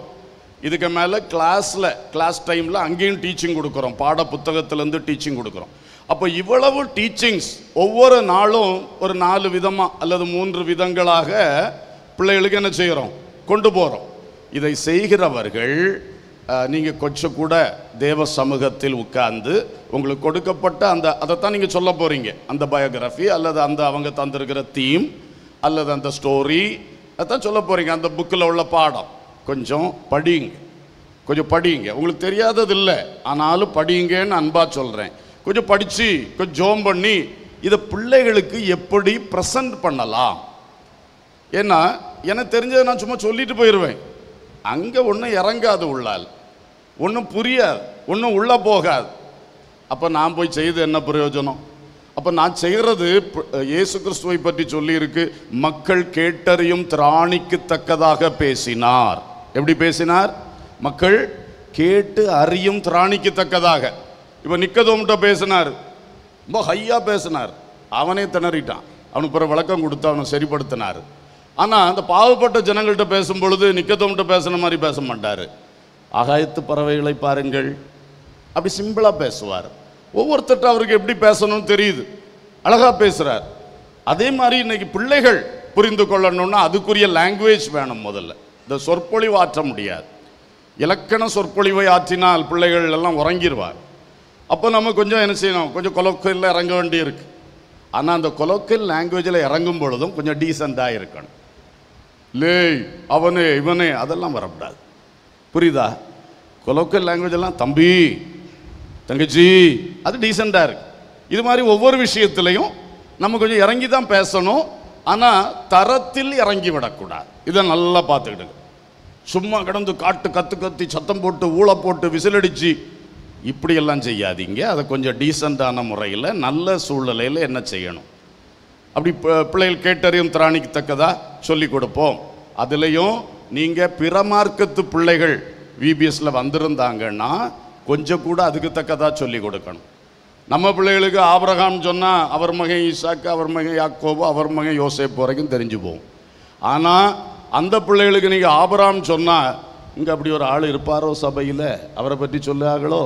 இதுக்கு மேலே கிளாஸில் கிளாஸ் டைமில் அங்கேயும் டீச்சிங் கொடுக்குறோம். பாட புத்தகத்திலேருந்து டீச்சிங் கொடுக்குறோம். அப்போ இவ்வளவு டீச்சிங்ஸ் ஒவ்வொரு நாளும் ஒரு நாலு விதமாக அல்லது மூன்று விதங்களாக பிள்ளைகளுக்கு என்ன செய்கிறோம் கொண்டு போகிறோம் இதை செய்கிறவர்கள் நீங்கள் கொஞ்சம் கூட தேவ சமூகத்தில் உட்கார்ந்து உங்களுக்கு கொடுக்கப்பட்ட அந்த அதைத்தான் நீங்கள் சொல்ல போகிறீங்க அந்த பயோகிராஃபி அல்லது அந்த அவங்க தந்திருக்கிற தீம் அல்லது அந்த ஸ்டோரி அதான் சொல்ல போகிறீங்க அந்த புக்கில் உள்ள பாடம். கொஞ்சம் படியுங்க கொஞ்சம் படியுங்க உங்களுக்கு தெரியாதது இல்லை. ஆனாலும் படியுங்கன்னு அன்பாக சொல்கிறேன் கொஞ்சம் படித்து கொஞ்சம் ஜோம் பண்ணி இதை பிள்ளைகளுக்கு எப்படி ப்ரெசன்ட் பண்ணலாம்? ஏன்னா எனக்கு தெரிஞ்சதை நான் சும்மா சொல்லிட்டு போயிடுவேன் அங்கே ஒன்றும் இறங்காது உள்ளால். ஒன்றும் புரியாது ஒன்றும் உள்ளே போகாது. அப்போ நான் போய் செய்து என்ன பிரயோஜனம்? அப்போ நான் செய்கிறது இயேசு கிறிஸ்துவை பற்றி சொல்லியிருக்கு மக்கள் கேட்டறியும் திராணிக்கு தக்கதாக பேசினார். எப்படி பேசினார்? மக்கள் கேட்டு அறியும் திராணிக்கு தக்கதாக இப்போ நிக்கதோம்கிட்ட பேசினார். ரொம்ப ஹையாக பேசினார். அவனே திணறிட்டான். அவனுக்கு பிற விளக்கம் கொடுத்து அவனை சரிப்படுத்தினார். ஆனால் அந்த பாவப்பட்ட ஜனங்கள்கிட்ட பேசும் பொழுது நிக்கதோம்கிட்ட பேசுன மாதிரி பேச மாட்டார். ஆகாயத்து பறவைகளை பாருங்கள். அப்படி சிம்பிளாக பேசுவார். ஒவ்வொருத்தட்ட அவருக்கு எப்படி பேசணும்னு தெரியுது. அழகாக பேசுகிறார் அதே மாதிரி இன்னைக்கு பிள்ளைகள் புரிந்து கொள்ளணும்னா அதுக்குரிய லாங்குவேஜ் வேணும் முதல்ல. இந்த சொற்பொழிவு ஆற்ற முடியாது. இலக்கண சொற்பொழிவை ஆற்றினால் பிள்ளைகள் எல்லாம் உறங்கிடுவார் அப்போ நம்ம கொஞ்சம் என்ன செய்யணும்? கொஞ்சம் கொலோக்கியலில் இறங்க வேண்டியிருக்கு. ஆனால் அந்த கொலோக்கியல் லாங்குவேஜில் இறங்கும் பொழுதும் கொஞ்சம் டீசெண்டாக இருக்கணும். லேய் அவனே இவனே அதெல்லாம் வரக்கூடாது. புரியுதா? கொலோக்கல் லாங்குவேஜ் எல்லாம் தம்பி தங்கச்சி அது டீசெண்டாக இருக்கு. இது மாதிரி ஒவ்வொரு விஷயத்துலையும் நம்ம கொஞ்சம் இறங்கி தான் பேசணும். ஆனால் தரத்தில் இறங்கி விடக்கூடாது. இதை நல்லா பார்த்துக்கிடுங்க. சும்மா கிடந்து காட்டு கத்து கத்தி சத்தம் போட்டு ஊளை போட்டு விசிலடிச்சு இப்படியெல்லாம் செய்யாதீங்க. அதை கொஞ்சம் டீசெண்டான முறையில் நல்ல சூழ்நிலையில் என்ன செய்யணும்? அப்படி பிள்ளைகள் கேட்டறியும் திராணிக்கு தக்கதாக சொல்லி கொடுப்போம். அதுலேயும் நீங்கள் பிறமார்க்கத்து பிள்ளைகள் விபிஎஸ்ல வந்திருந்தாங்கன்னா கொஞ்சம் கூட அதுக்கு தக்கதாக சொல்லி கொடுக்கணும். நம்ம பிள்ளைகளுக்கு ஆபரகாம் சொன்னால் அவர் மகன் ஈசாக்கு அவர் மகன் யாக்கோபு அவர் மகன் யோசேப்பு வரைக்கும் தெரிஞ்சு போகும் ஆனால் அந்த பிள்ளைகளுக்கு நீங்கள் ஆபராம் சொன்னால் இங்கே அப்படி ஒரு ஆள் இருப்பாரோ சபையில்? அவரை பற்றி சொல்லுவாங்களோ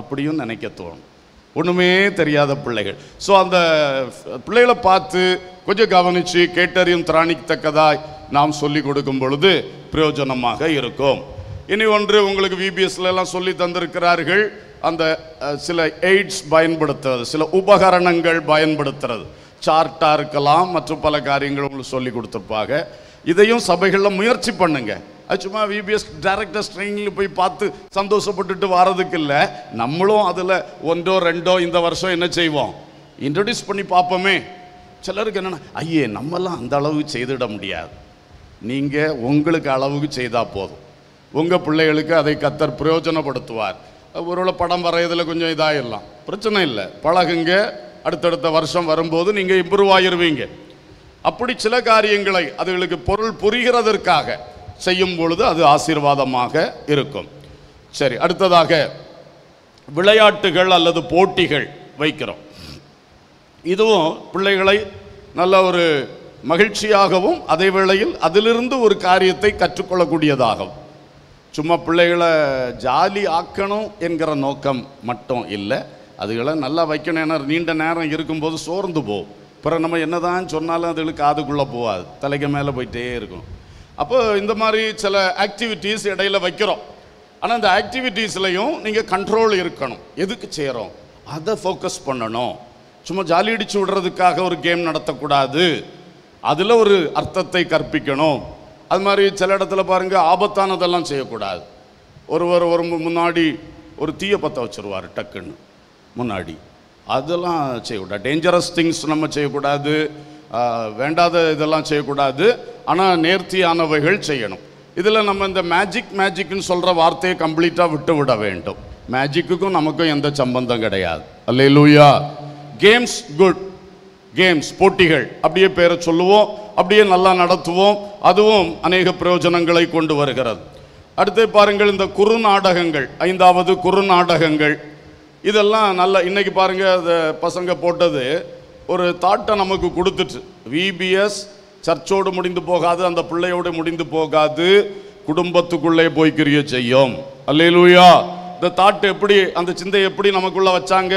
அப்படியும் நினைக்க தோணும். ஒன்றுமே தெரியாத பிள்ளைகள். ஸோ அந்த பிள்ளைகளை பார்த்து கொஞ்சம் கவனித்து கேட்டறியும் திராணிக்கத்தக்கதாய் நாம் சொல்லி கொடுக்கும் பொழுது பிரயோஜனமாக இருக்கும். இனி ஒன்று உங்களுக்கு விபிஎஸ்லாம் சொல்லி தந்திருக்கிறார்கள். அந்த சில எய்ட்ஸ் பயன்படுத்துறது சில உபகரணங்கள் பயன்படுத்துறது. சார்ட்டாக இருக்கலாம் மற்றும் பல காரியங்கள் உங்களுக்கு சொல்லி கொடுத்துருப்பாங்க. இதையும் சபைகளில் முயற்சி பண்ணுங்க. அது சும்மா விபிஎஸ் டைரக்டர் ட்ரைனிங்கில் போய் பார்த்து சந்தோஷப்பட்டுட்டு வர்றதுக்கு இல்லை. நம்மளும் அதில் ஒன்றோ ரெண்டோ இந்த வருஷம் என்ன செய்வோம்? இன்ட்ரடியூஸ் பண்ணி பார்ப்போமே. சிலருக்கு என்னென்னா ஐயே நம்மெல்லாம் அந்த அளவு செய்திட முடியாது. நீங்கள் உங்களுக்கு அளவுக்கு செய்தால் போதும். உங்கள் பிள்ளைகளுக்கு அதை கத்தர் பிரயோஜனப்படுத்துவார். ஒருவேளை படம் வரையதில் கொஞ்சம் இதாகிடலாம் பிரச்சனை இல்லை. பழகுங்க. அடுத்தடுத்த வருஷம் வரும்போது நீங்கள் இம்ப்ரூவ் ஆயிருவீங்க. அப்படி சில காரியங்களை அதுகளுக்கு பொருள் புரிகிறதற்காக செய்யும் பொழுது அது ஆசீர்வாதமாக இருக்கும். சரி அடுத்ததாக விளையாட்டுகள் அல்லது போட்டிகள் வைக்கிறோம். இதுவும் பிள்ளைகளை நல்ல ஒரு மகிழ்ச்சியாகவும் அதே வேளையில் அதிலிருந்து ஒரு காரியத்தை கற்றுக்கொள்ளக்கூடியதாகவும். சும்மா பிள்ளைகளை ஜாலி ஆக்கணும் என்கிற நோக்கம் மட்டும் இல்லை. அதுகளை நல்லா வைக்கணும். ஏன்னா நீண்ட நேரம் இருக்கும்போது சோர்ந்து போகும். பிற நம்ம என்னதான் சொன்னாலும் அதுகளுக்கு காதுக்குள்ளே போகாது. தலைக்கு மேலே போயிட்டே இருக்கும். அப்போ இந்த மாதிரி சில ஆக்டிவிட்டீஸ் இடையில வைக்கிறோம். ஆனால் அந்த ஆக்டிவிட்டீஸ்லையும் நீங்கள் கண்ட்ரோல் இருக்கணும். எதுக்கு செய்கிறோம் அதை ஃபோக்கஸ் பண்ணணும். சும்மா ஜாலி அடிச்சு விடுறதுக்காக ஒரு கேம் நடத்தக்கூடாது. அதில் ஒரு அர்த்தத்தை கற்பிக்கணும். அது மாதிரி சில இடத்துல பாருங்கள் ஆபத்தானதெல்லாம் செய்யக்கூடாது. ஒருவர் ஒரு முன்னாடி ஒரு தீயை பற்ற வச்சிருவார் டக்குன்னு. முன்னாடி. அதெல்லாம் செய்யக்கூடாது. டேஞ்சரஸ் திங்ஸ் நம்ம செய்யக்கூடாது. வேண்டாத இதெல்லாம் செய்யக்கூடாது. ஆனால் நேர்த்தியானவைகள் செய்யணும். இதில் நம்ம இந்த மேஜிக் மேஜிக்னு சொல்கிற வார்த்தையை கம்ப்ளீட்டாக விட்டு விட வேண்டும். மேஜிக்குக்கும் நமக்கும் எந்த சம்பந்தம் கிடையாது. அல்லேலூயா கேம்ஸ் குட் கேம்ஸ் போட்டிகள் அப்படியே பேரை சொல்லுவோம் அப்படியே நல்லா நடத்துவோம். அதுவும் அநேக பிரயோஜனங்களை கொண்டு வருகிறது. அடுத்து பாருங்கள் இந்த குறுநாடகங்கள் ஐந்தாவது குறுநாடகங்கள் இதெல்லாம் நல்ல இன்னைக்கு பாருங்கள் அந்த பசங்க போட்டது ஒரு தாட்டை நமக்கு கொடுத்துட்டு விபிஎஸ் சர்ச்சோடு முடிந்து போகாது அந்த பிள்ளையோடு முடிந்து போகாது குடும்பத்துக்குள்ளே போய் கிரிய செய்யும். அல்லேலூயா! இந்த தாட்டு எப்படி அந்த சிந்தை எப்படி நமக்குள்ளே வச்சாங்க?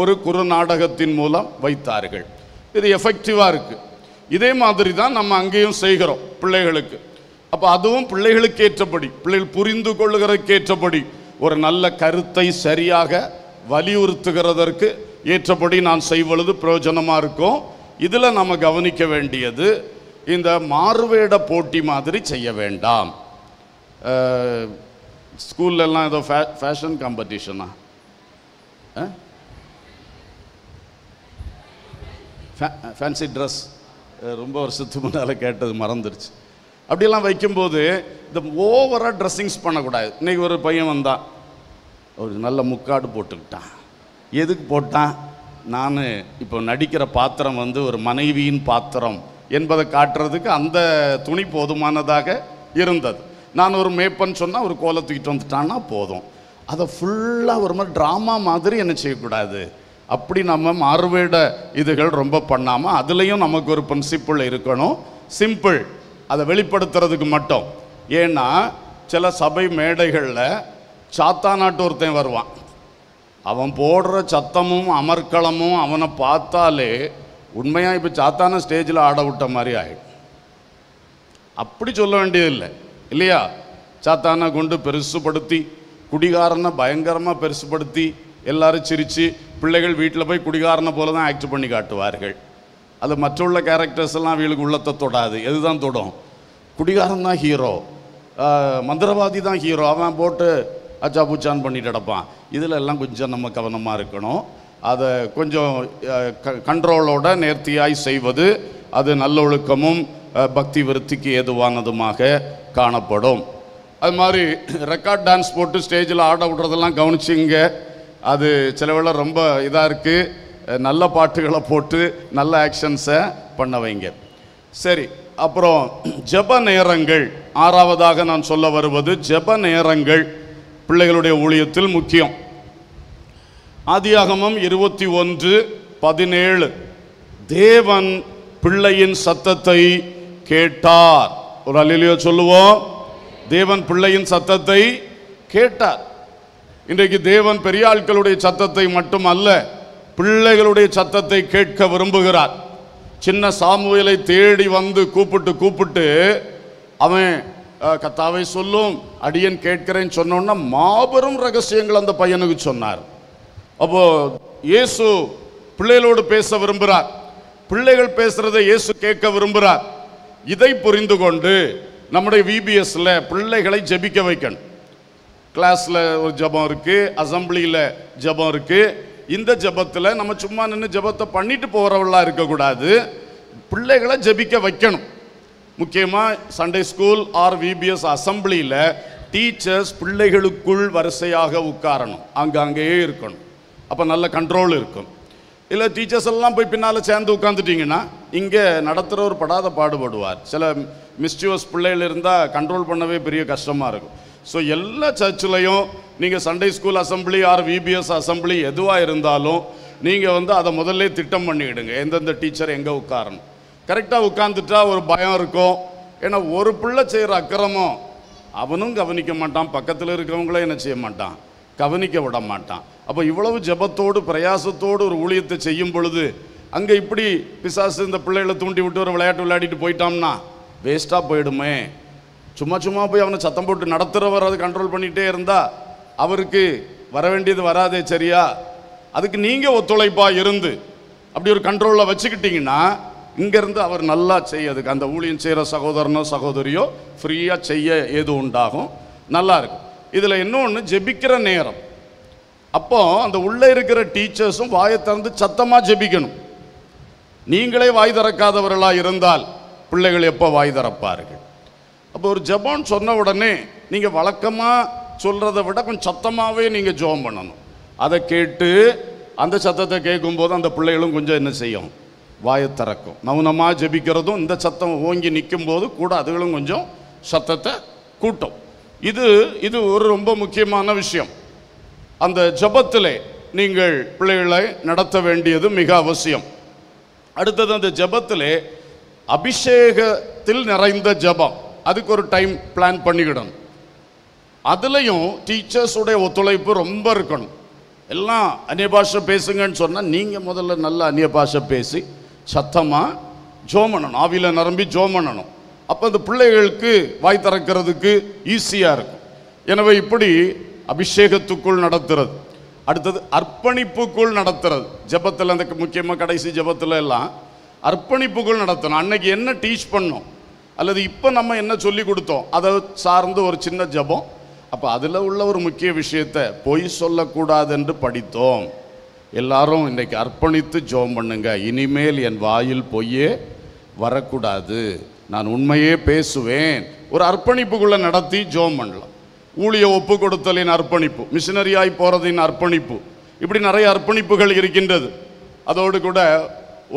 ஒரு குறுநாடகத்தின் மூலம் வைத்தார்கள். இது எஃபெக்டிவாக இருக்குது இதே மாதிரி தான் நம்ம அங்கேயும் செய்கிறோம் பிள்ளைகளுக்கு. அப்போ அதுவும் பிள்ளைகளுக்கு ஏற்றபடி பிள்ளைகள் புரிந்து கொள்ளுகிறதுக்கு ஏற்றபடி ஒரு நல்ல கருத்தை சரியாக வலியுறுத்துகிறதற்கு ஏற்றபடி நான் செய்வொழுது பிரயோஜனமாக இருக்கும். இதில் நம்ம கவனிக்க வேண்டியது இந்த மாறுவேட போட்டி மாதிரி செய்ய வேண்டாம். ஸ்கூல்லலாம் ஏதோ ஃபே ஃபேஷன் காம்படிஷனா ஃபேன்சி ட்ரெஸ் ரொம்ப வருஷத்துக்கு முன்னால் கேட்டது மறந்துருச்சு. அப்படிலாம் வைக்கும்போது இந்த ஓவராக ட்ரெஸ்ஸிங்ஸ் பண்ணக்கூடாது. இன்றைக்கி ஒரு பையன் வந்தான். ஒரு நல்ல முக்காடு போட்டுக்கிட்டான். எதுக்கு போட்டான்? நான் இப்போ நடிக்கிற பாத்திரம் வந்து ஒரு மனைவியின் பாத்திரம் என்பதை காட்டுறதுக்கு அந்த துணி போதுமானதாக இருந்தது. நான் ஒரு மேப்பன் சொன்னால் ஒரு கோலை தூக்கிட்டு வந்துட்டான்னா போதும். அதை ஃபுல்லாக ஒரு மாதிரி ட்ராமா மாதிரி என்ன செய்யக்கூடாது? அப்படி நம்ம மாறுவேட இதுகள் ரொம்ப பண்ணாமல் அதுலேயும் நமக்கு ஒரு பிரின்சிப்பிள் இருக்கணும். சிம்பிள் அதை வெளிப்படுத்துறதுக்கு மட்டும். ஏன்னா சில சபை மேடைகளில் சாத்தா நாட்டு ஒருத்தன் வருவான். அவன் போடுற சத்தமும் அமர்க்களமும் அவனை பார்த்தாலே உண்மையாக இப்போ சாத்தான ஸ்டேஜில் ஆட விட்ட மாதிரி ஆகிடும் அப்படி சொல்ல வேண்டியதில்லை. இல்லையா? சாத்தானை கொண்டு பெருசுப்படுத்தி குடிகாரனை பயங்கரமாக பெருசுப்படுத்தி எல்லாரும் சிரித்து பிள்ளைகள் வீட்டில் போய் குடிகாரனை போல தான் ஆக்ட் பண்ணி காட்டுவார்கள். அது மற்றுள்ள கேரக்டர்ஸ் எல்லாம் அவங்களுக்கு உள்ளத்தை தொடாது. எதுதான் தொடும்? குடிகாரன் தான் ஹீரோ மந்திரவாதி தான் ஹீரோ அவன் போட்டு அச்சா பூச்சான் பண்ணிட்டு கிடப்பான். இதில் எல்லாம் கொஞ்சம் நம்ம கவனமாக இருக்கணும். அதை கொஞ்சம் கண்ட்ரோலோட நேர்த்தியாய் செய்வது அது நல்லொழுக்கமும் பக்தி விருத்திக்கு ஏதுவானதுமாக காணப்படும். அது மாதிரி ரெக்கார்ட் டான்ஸ் போட்டு ஸ்டேஜில் ஆட விடுறதெல்லாம் கவனிச்சிங்க அது சிலவெல்லாம் ரொம்ப இதாக இருக்குது நல்ல பாட்டுகளை போட்டு நல்ல ஆக்ஷன்ஸை பண்ண வைங்க சரி அப்புறம் ஜெப நேரங்கள். ஆறாவதாக நான் சொல்ல வருவது ஜெப நேரங்கள் பிள்ளைகளுடைய ஊழியத்தில் முக்கியம். ஆதியாகமம் இருபத்தி ஒன்று பதினேழு. தேவன் பிள்ளையின் சத்தத்தை கேட்டார். ஒரு அலிலியோ சொல்லுவோம். தேவன் பிள்ளையின் சத்தத்தை கேட்டார். இன்றைக்கு தேவன் பெரியாட்களுடைய சத்தத்தை மட்டும் அல்ல பிள்ளைகளுடைய சத்தத்தை கேட்க விரும்புகிறார். சின்ன சாமுவேலை தேடி வந்து கூப்பிட்டு கூப்பிட்டு அவன் கத்தாவை சொல்லும் அடியன் கேட்கிறேன்னு சொன்னோன்னா மாபெரும் ரகசியங்கள் அந்த பையனுக்கு சொன்னார். அப்போ இயேசு பிள்ளைகளோடு பேச விரும்புகிறார். பிள்ளைகள் பேசுறதை இயேசு கேட்க விரும்புகிறார். இதை புரிந்து கொண்டு நம்முடைய விபிஎஸ்ல பிள்ளைகளை ஜெபிக்க வைக்கணும். கிளாஸில் ஒரு ஜெபம் இருக்குது அசம்பிளியில் ஜெபம் இருக்குது இந்த ஜபத்தில் நம்ம சும்மா நின்று ஜெபத்தை பண்ணிட்டு போகிறவளாக இருக்கக்கூடாது. பிள்ளைகளை ஜெபிக்க வைக்கணும். முக்கியமாக சண்டே ஸ்கூல் ஆர் விபிஎஸ் அசம்பிளியில் டீச்சர்ஸ் பிள்ளைகளுக்குள் வரிசையாக உட்காரணும். அங்கங்கேயே இருக்கணும். அப்போ நல்ல கண்ட்ரோல் இருக்கும். இல்லை டீச்சர்ஸ் எல்லாம் போய் பின்னால் சேர்ந்து உட்காந்துட்டீங்கன்னா இங்கே நடத்துகிறவர் படாத பாடுபடுவார். சில மிஸ்டியூஸ் பிள்ளைகள் இருந்தால் கண்ட்ரோல் பண்ணவே பெரிய கஷ்டமாக இருக்கும். ஸோ எல்லா சர்ச்சிலையும் நீங்கள் Sunday school assembly or VBS assembly எதுவாக இருந்தாலும் நீங்கள் வந்து அதை முதல்ல திட்டம் பண்ணிவிடுங்க எந்தெந்த டீச்சர் எங்கே உட்காரணும். கரெக்டாக உட்காந்துட்டா ஒரு பயம் இருக்கும். ஏன்னா ஒரு பிள்ளை செய்கிற அக்கிரமம் அவனும் கவனிக்க மாட்டான். பக்கத்தில் இருக்கிறவங்களும் என்ன செய்ய மாட்டான். கவனிக்க விட மாட்டான். அப்போ இவ்வளவு ஜெபத்தோடு பிரயாசத்தோடு ஒரு ஊழியத்தை செய்யும் பொழுது அங்கே இப்படி பிசாசு இந்த பிள்ளைகளை தூண்டி விட்டு ஒரு விளையாட்டு விளையாடிட்டு போயிட்டோம்னா வேஸ்ட்டாக போயிடுமே. சும்மா சும்மா போய் அவனை சத்தம் போட்டு நடத்துகிறவர் அதை கண்ட்ரோல் பண்ணிகிட்டே இருந்தால் அவருக்கு வர வேண்டியது வராதே சரியா? அதுக்கு நீங்கள் ஒத்துழைப்பாக இருந்து அப்படி ஒரு கண்ட்ரோலில் வச்சுக்கிட்டிங்கன்னா இங்கேருந்து அவர் நல்லா செய்யறதுக்கு அந்த ஊழியம் செய்கிற சகோதரனோ சகோதரியோ ஃப்ரீயாக செய்ய ஏது உண்டாகும். நல்லா இருக்கும். இதில் இன்னொன்று ஜெபிக்கிற நேரம். அப்போ அந்த உள்ளே இருக்கிற டீச்சர்ஸும் வாயை திறந்து சத்தமாக ஜெபிக்கணும். நீங்களே வாய் திறக்காதவர்களாக இருந்தால் பிள்ளைகள் எப்போ வாய் திறப்பார்கள்? அப்போ ஒரு ஜபான் சொன்ன உடனே நீங்கள் வழக்கமாக சொல்கிறத விட கொஞ்சம் சத்தமாகவே நீங்கள் ஜெபம் பண்ணணும். அதை கேட்டு அந்த சத்தத்தை கேட்கும்போது அந்த பிள்ளைகளும் கொஞ்சம் என்ன செய்யும்? வாயை திறக்கும். மௌனமாக ஜெபிக்கிறதும் இந்த சத்தம் ஓங்கி நிற்கும் போது கூட அதுகளும் கொஞ்சம் சத்தத்தை கூட்டும். இது இது ஒரு ரொம்ப முக்கியமான விஷயம். அந்த ஜபத்தில் நீங்கள் பிள்ளைகளை நடத்த வேண்டியது மிக அவசியம். அடுத்தது அந்த ஜபத்தில் அபிஷேகத்தில் நிறைந்த ஜெபம். அதுக்கு ஒரு டைம் பிளான் பண்ணிக்கிடணும். அதுலேயும் டீச்சர்ஸுடைய ஒத்துழைப்பு ரொம்ப இருக்கணும். எல்லாம் அந்நிய பாஷை பேசுங்கன்னு சொன்னால் நீங்கள் முதல்ல நல்லா அந்நிய பாஷை பேசி சத்தமாக ஜோம் பண்ணணும். ஆவியில் நிரம்பி ஜோம் பண்ணணும். அப்போ அந்த பிள்ளைகளுக்கு வாய் திறக்கிறதுக்கு ஈஸியாக இருக்கும். எனவே இப்படி அபிஷேகத்துக்குள் நடத்துறது. அடுத்தது அர்ப்பணிப்புக்குள் நடத்துறது. ஜெபத்தில் அந்த முக்கியமாக கடைசி ஜெபத்தில் எல்லாம் அர்ப்பணிப்புக்குள் நடத்தணும். அன்னைக்கு என்ன டீச் பண்ணோம் அல்லது இப்போ நம்ம என்ன சொல்லி கொடுத்தோம்? அதை சார்ந்து ஒரு சின்ன ஜெபம். அப்போ அதில் உள்ள ஒரு முக்கிய விஷயத்தை பொய் சொல்லக்கூடாது என்று படித்தோம். எல்லாரும் இன்றைக்கு அர்ப்பணித்து ஜெபம் பண்ணுங்க. இனிமேல் என் வாயில் பொய்யே வரக்கூடாது. நான் உண்மையே பேசுவேன். ஒரு அர்ப்பணிப்புக்குள்ளே நடத்தி ஜோம் பண்ணலாம். ஊழிய ஒப்பு கொடுத்தலின் அர்ப்பணிப்பு மிஷினரியாய் போகிறதின் அர்ப்பணிப்பு. இப்படி நிறைய அர்ப்பணிப்புகள் இருக்கின்றது. அதோடு கூட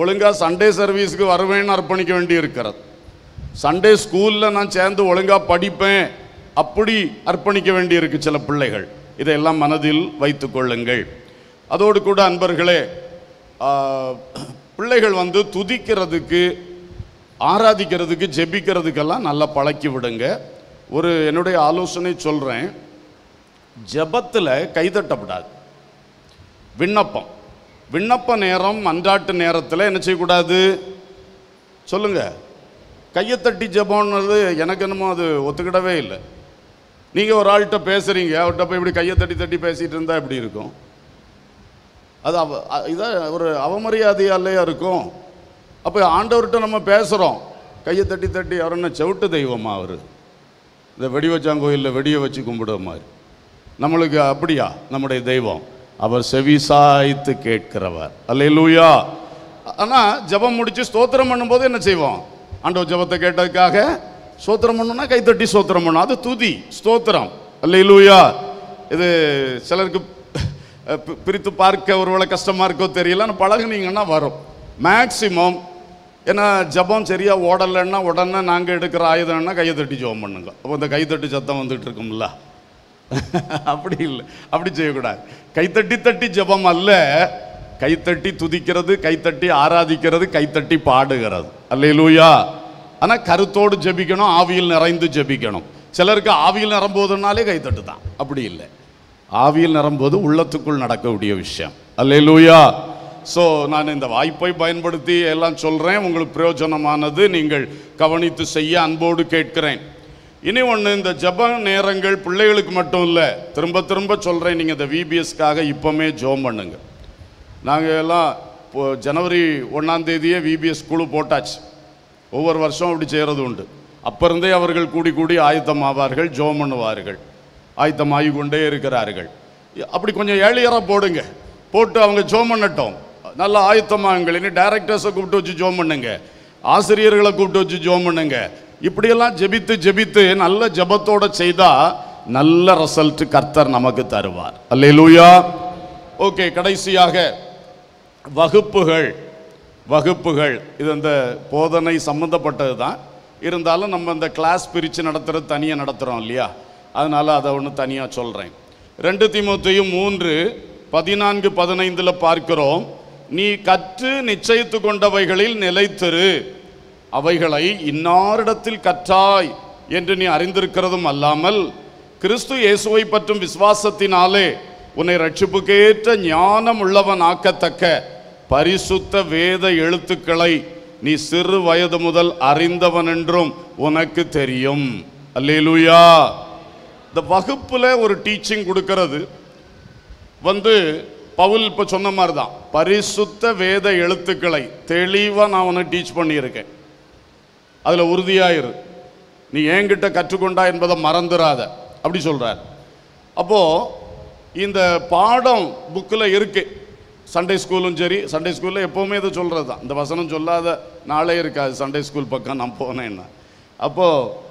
ஒழுங்காக சண்டே சர்வீஸ்க்கு வருவேன்னு அர்ப்பணிக்க வேண்டி இருக்கிறது சண்டே ஸ்கூலில் நான் சேர்ந்து ஒழுங்காக படிப்பேன். அப்படி அர்ப்பணிக்க வேண்டியிருக்கு சில பிள்ளைகள். இதையெல்லாம் மனதில் வைத்து கொள்ளுங்கள். அதோடு கூட அன்பர்களே பிள்ளைகள் வந்து துதிக்கிறதுக்கு ஆராதிக்கிறதுக்கு ஜெபிக்கிறதுக்கெல்லாம் நல்லா பழக்கி விடுங்க. ஒரு என்னுடைய ஆலோசனை சொல்கிறேன் ஜெபத்தில் கைதட்டப்படாது. விண்ணப்பம். விண்ணப்ப நேரம் அன்றாட்டு நேரத்தில் என்ன செய்யக்கூடாது? சொல்லுங்கள் கையை தட்டி ஜெபம்ன்றது எனக்கு என்னமோ அது ஒத்துக்கிடவே இல்லை. நீங்கள் ஒரு ஆள்கிட்ட பேசுகிறீங்க அவர்கிட்ட போய் இப்படி கையை தட்டி தட்டி பேசிகிட்டு இருந்தால் எப்படி இருக்கும்? அது அவ இதான் ஒரு அவமரியாதையாலேயா இருக்கும்? அப்போ ஆண்டவர்கிட்ட நம்ம பேசுகிறோம் கையை தட்டி தட்டி அவர் என்ன செவிட்டு தெய்வமா அவர்? இந்த வெடி வச்சாங்கோயிலில் வெடியை வச்சு கும்பிடுற மாதிரி. நம்மளுக்கு அப்படியா? நம்முடைய தெய்வம். அவர் செவி சாய்த்து கேட்கிறவர். அல்லேலூயா! ஆனால் ஜெபம் முடித்து ஸ்தோத்திரம் பண்ணும்போது என்ன செய்வோம்? ஆண்டவர் ஜெபத்தை கேட்டதுக்காக சோத்திரம் பண்ணணும்னா கைத்தட்டி சோத்திரம் பண்ணணும் அது துதி ஸ்தோத்திரம். அல்லேலூயா. இது சிலருக்கு பிரித்து பார்க்க ஒருவேளை கஷ்டமாக இருக்கோ தெரியல ஆனால் பழகுனீங்கன்னா வரும். மேக்சிமம் ஏன்னா ஜெபம் சரியா ஓடலைன்னா உடனே நாங்கள் எடுக்கிற ஆயுதம்னா கையை தட்டி ஜெபம் பண்ணுங்க. அப்போ இந்த கைத்தட்டி சத்தம் வந்துட்டு இருக்கும்ல. [LAUGHS] அப்படி இல்லை அப்படி செய்யக்கூடாது. கைத்தட்டி தட்டி ஜெபம் அல்ல கைத்தட்டி துதிக்கிறது கைத்தட்டி ஆராதிக்கிறது கைத்தட்டி பாடுகிறது. அல்லையிலூயா ஆனால் கருத்தோடு ஜெபிக்கணும் ஆவியில் நிறைந்து ஜெபிக்கணும். சிலருக்கு ஆவியில் நிரம்புவதுனாலே கைத்தட்டு தான். அப்படி இல்லை. ஆவியில் நிரம்புவது உள்ளத்துக்குள் நடக்கக்கூடிய விஷயம். அல்லையிலூயா ஸோ நான் இந்த வாய்ப்பை பயன்படுத்தி எல்லாம் சொல்கிறேன் உங்களுக்கு பிரயோஜனமானது நீங்கள் கவனித்து செய்ய அன்போடு கேட்கிறேன். இனி ஒன்று இந்த ஜப நேரங்கள் பிள்ளைகளுக்கு மட்டும் இல்லை. திரும்ப திரும்ப சொல்கிறேன் நீங்கள் இந்த விபிஎஸ்க்காக இப்போமே ஜோம் பண்ணுங்கள் நாங்கள் எல்லாம் இப்போ ஜனவரி ஒன்றாம் தேதியே விபிஎஸ் குழு போட்டாச்சு. ஒவ்வொரு வருஷம் அப்படி செய்கிறது உண்டு. அப்போ இருந்தே அவர்கள் கூடி கூடி ஆயத்தமாவார்கள் ஜோம் பண்ணுவார்கள். ஆயத்தமாகி கொண்டே இருக்கிறார்கள். அப்படி கொஞ்சம் ஏழியராக போடுங்க. போட்டு அவங்க ஜோம் பண்ணட்டும். நல்லா ஆயத்தமாகுங்கள் இனி டைரக்டர்ஸை கூப்பிட்டு வச்சு ஜோம் பண்ணுங்க. ஆசிரியர்களை கூப்பிட்டு வச்சு ஜோம் பண்ணுங்க. இப்படியெல்லாம் ஜெபித்து ஜெபித்து நல்ல ஜெபத்தோட செய்தால் நல்ல ரிசல்ட் கர்த்தர் நமக்கு தருவார். அல்லேலூயா ஓகே கடைசியாக வகுப்புகள் வகுப்புகள். இது அந்த போதனை சம்மந்தப்பட்டது தான் இருந்தாலும் நம்ம இந்த கிளாஸ் பிரித்து நடத்துகிறது தனியாக நடத்துகிறோம் இல்லையா? அதனால் அதை ஒன்று தனியாக சொல்கிறேன் ரெண்டு திமுத்தையும் மூன்று பதினான்கு பதினைந்தில் பார்க்கிறோம். நீ கற்று நிச்சயித்து கொண்டவைகளில் நிலைத்திரு. அவைகளை இன்னாரிடத்தில் கற்றாய் என்று நீ அறிந்திருக்கிறதும் அல்லாமல் கிறிஸ்து இயேசுவை பற்றும் விசுவாசத்தினாலே உன்னை ரட்சிப்புக்கேற்ற ஞானம் உள்ளவன் ஆக்கத்தக்க பரிசுத்த வேத எழுத்துக்களை நீ சிறு வயது முதல் அறிந்தவன் என்றும் உனக்கு தெரியும். அல்லேலூயா. இந்த வகுப்பில் ஒரு டீச்சிங் கொடுக்கறது. வந்து பவுல் இப்போ சொன்ன மாதிரி தான் பரிசுத்த வேத எழுத்துக்களை தெளிவாக நான் உனக்கு டீச் பண்ணியிருக்கேன். அதில் உறுதியாயிரு. நீ என்கிட்ட கற்றுக்கொண்டா என்பதை மறந்துடாத அப்படி சொல்கிறார் அப்போ இந்த பாடம் புக்கில் இருக்குது சண்டே ஸ்கூலும் சரி சண்டே ஸ்கூலில் எப்போவுமே இதை சொல்கிறது தான். இந்த வசனம் சொல்லாத நாளே இருக்காது சண்டே ஸ்கூல் பக்கம் நான் போனேன்னா. அப்போது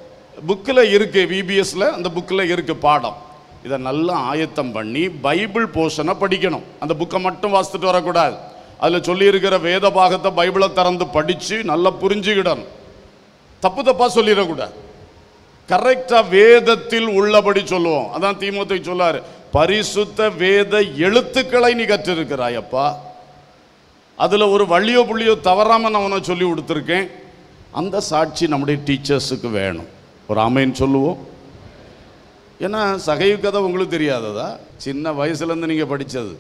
புக்கில் இருக்குது விபிஎஸில் அந்த புக்கில் இருக்குது பாடம். இதை நல்லா ஆயத்தம் பண்ணி பைபிள் போர்ஷனை படிக்கணும். அந்த புக்கை மட்டும் வாசித்துட்டு வரக்கூடாது. அதில் சொல்லியிருக்கிற வேத பாகத்தை பைபிளை திறந்து படித்து நல்லா புரிஞ்சுக்கிடணும். தப்பு தப்பாக சொல்லிடக்கூடாது. கரெக்டாக வேதத்தில் உள்ளபடி சொல்லுவோம். அதான் தீமோத்தை சொல்லாரு. பரிசுத்த வேத எழுத்துக்களை நீ கற்றிருக்கிறாய் அப்பா அதில் ஒரு வழியோ புள்ளியோ தவறாமல் நான் உன சொல்லி கொடுத்துருக்கேன். அந்த சாட்சி நம்முடைய டீச்சர்ஸுக்கு வேணும். ஒரு ஆமைன்னு சொல்லுவோம். ஏன்னா சகைவு கதை உங்களுக்கு தெரியாததா? சின்ன வயசுலேருந்து நீங்கள் படித்தது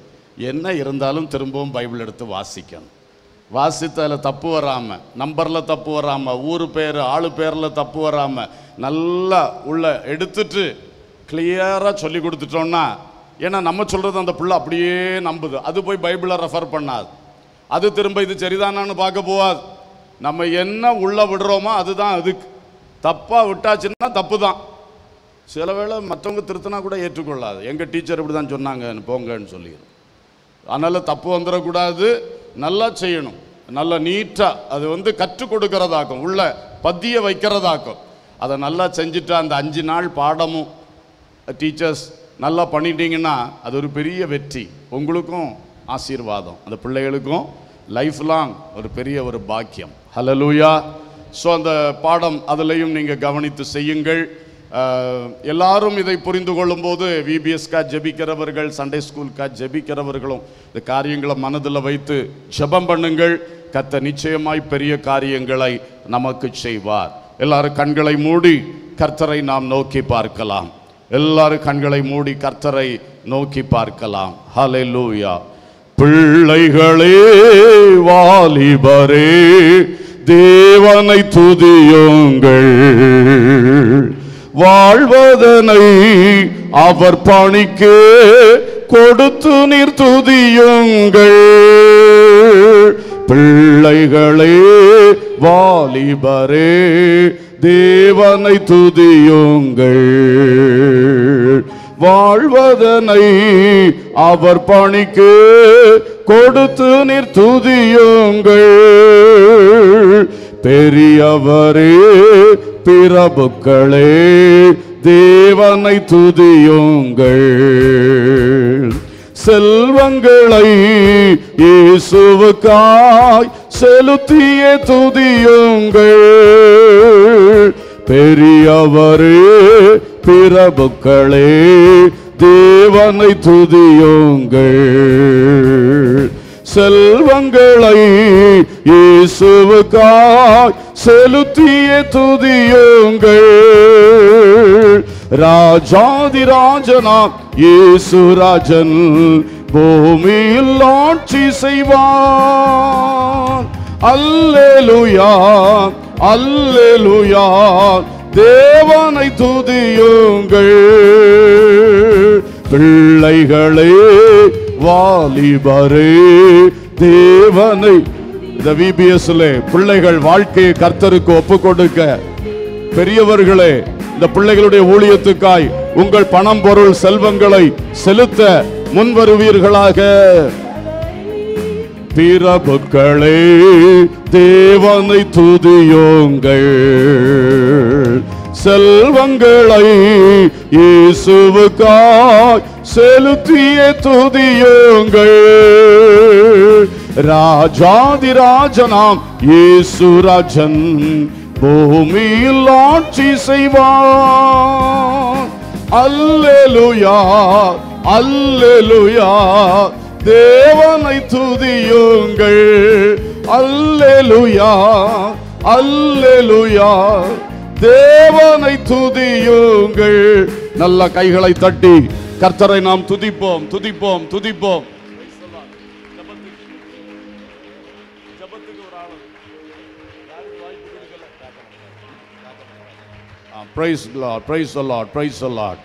என்ன இருந்தாலும் திரும்பவும் பைபிள் எடுத்து வாசிக்கணும். வாசித்து அதில் தப்பு வராமல் நம்பரில் தப்பு வராமல் ஊர் பேர் ஆளு பேரில் தப்பு வராமல் நல்லா உள்ள எடுத்துட்டு கிளியராக சொல்லி கொடுத்துட்டோம்னா ஏன்னா நம்ம சொல்கிறது அந்த புள்ள அப்படியே நம்புது. அது போய் பைபிளை ரெஃபர் பண்ணாது. அது திரும்ப இது சரிதானான்னு பார்க்க போகாது. நம்ம என்ன உள்ளே விடுறோமோ அதுதான் அதுக்கு. தப்பாக விட்டாச்சுன்னா தப்பு தான் சில வேளை மற்றவங்க திருத்தினா கூட ஏற்றுக்கொள்ளாது. எங்கள் டீச்சர் இப்படி தான் சொன்னாங்க போங்கன்னு சொல்லிடும் அதனால் தப்பு வந்துடக்கூடாது. நல்லா செய்யணும். நல்லா நீட்டாக அது வந்து கற்றுக் கொடுக்கறதாக்கும். உள்ள பத்திய வைக்கிறதாக்கும். அதை நல்லா செஞ்சுட்டா அந்த அஞ்சு நாள் பாடமும் டீச்சர்ஸ் நல்லா பண்ணிட்டீங்கன்னா அது ஒரு பெரிய வெற்றி. உங்களுக்கும் ஆசீர்வாதம். அந்த பிள்ளைகளுக்கும் லைஃப் லாங் ஒரு பெரிய ஒரு பாக்கியம். ஹலலூயா ஸோ அந்த பாடம் அதுலேயும் நீங்கள் கவனித்து செய்யுங்கள். எல்லாரும் இதை புரிந்து கொள்ளும்போது விபிஎஸ்கா ஜெபிக்கிறவர்கள் சண்டே ஸ்கூல்கா ஜெபிக்கிறவர்களும் இந்த காரியங்களை மனதில் வைத்து ஜெபம் பண்ணுங்கள். கத்த நிச்சயமாய் பெரிய காரியங்களை நமக்கு செய்வார். எல்லாரும் கண்களை மூடி கர்த்தரை நாம் நோக்கி பார்க்கலாம். எல்லாரும் கண்களை மூடி கர்த்தரை நோக்கி பார்க்கலாம். ஹalleluya பிள்ளைகளே வாலிபரே தேவனை துதியுங்கள். வாழ்வதனை அவர் பணிக்கு கொடுத்து நீர் துதியுங்கள். பிள்ளைகளே வாலிபரே தேவனை துதியுங்கள். வாழ்வதனை அவர் பணிக்கு கொடுத்து நீர் துதியுங்கள். பெரியவரே பிரபுக்களே தேவனை துதியுங்கள். செல்வங்களை இயேசுவுக்காய் செலுத்திய துதியுங்கள் பெரியவரே பிரபுக்களே தேவனை துதியுங்கள் செல்வங்களை இயேசுவுக்காய் செலுத்திய துதியுங்கள் ராஜாதிராஜனாம் இயேசு ராஜன் பூமியில் ஆட்சி செய்வான். அல்லேலுயா அல்லேலுயா. தேவனை துதியுங்கள். பிள்ளைகளே வாலிபரே தேவனை. இந்த விபிஎஸ்ல பிள்ளைகள் வாழ்க்கையை கர்த்தருக்கு ஒப்பு கொடுக்க பெரியவர்களே இந்த பிள்ளைகளுடைய ஊழியத்துக்காய் உங்கள் பணம் பொருள் செல்வங்களை செலுத்த முன்வருவீர்களாக. பிரபுக்களே தேவனை துதியோங்கள். செல்வங்களை இயேசுவுக்காய் செலுத்திய துதியோங்கள். ராஜாதிராஜனாம் இயேசுராஜன் பூமியில் ஆட்சி செய்வான் அல்லேலுயா. அல்லேலுயா. தேவனை துதியுங்கள். அல்லேலுயா. அல்லேலுயா. தேவனை துதியுங்கள். நல்ல கைகளை தட்டி கர்த்தரை நாம் துதிப்போம் துதிப்போம் துதிப்போம். Praise Lord praise Lord praise Lord